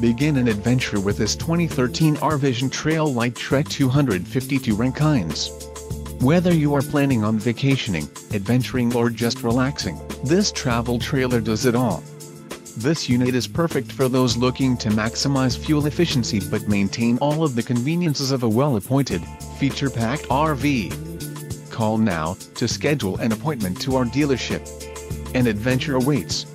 Begin an adventure with this 2013 R-Vision Trail-Lite Trek 252 Rankines. Whether you are planning on vacationing, adventuring or just relaxing, this travel trailer does it all. This unit is perfect for those looking to maximize fuel efficiency but maintain all of the conveniences of a well-appointed, feature-packed RV. Call now to schedule an appointment to our dealership. An adventure awaits.